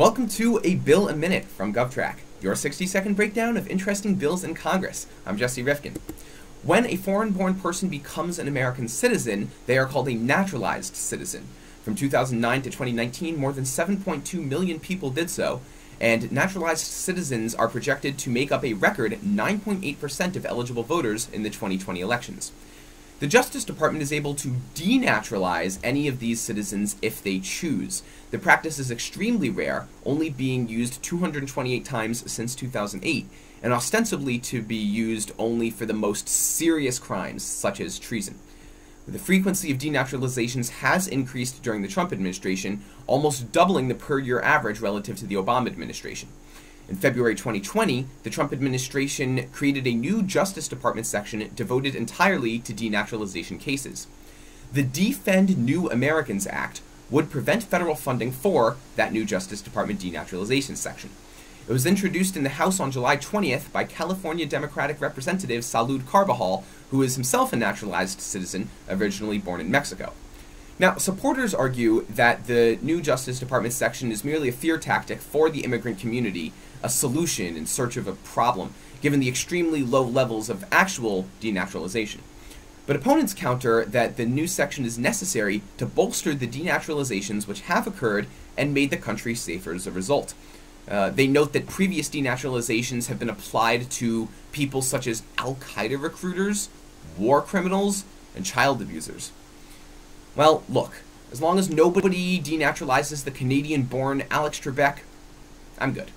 Welcome to A Bill a Minute from GovTrack, your 60 second breakdown of interesting bills in Congress. I'm Jesse Rifkin. When a foreign born person becomes an American citizen, they are called a naturalized citizen. From 2009 to 2019, more than 7.2 million people did so, and naturalized citizens are projected to make up a record 9.8% of eligible voters in the 2020 elections. The Justice Department is able to denaturalize any of these citizens if they choose. The practice is extremely rare, only being used 228 times since 2008, and ostensibly to be used only for the most serious crimes, such as treason. The frequency of denaturalizations has increased during the Trump administration, almost doubling the per year average relative to the Obama administration. In February 2020, the Trump administration created a new Justice Department section devoted entirely to denaturalization cases. The Defend New Americans Act would prevent federal funding for that new Justice Department denaturalization section. It was introduced in the House on July 20th by California Democratic Representative Salud Carbajal, who is himself a naturalized citizen, originally born in Mexico. Now, supporters argue that the new Justice Department section is merely a fear tactic for the immigrant community, a solution in search of a problem, given the extremely low levels of actual denaturalization. But opponents counter that the new section is necessary to bolster the denaturalizations which have occurred and made the country safer as a result. Uh, they note that previous denaturalizations have been applied to people such as Al Qaeda recruiters, war criminals, and child abusers. Well, look, as long as nobody denaturalizes the Canadian born Alex Trebek, I'm good.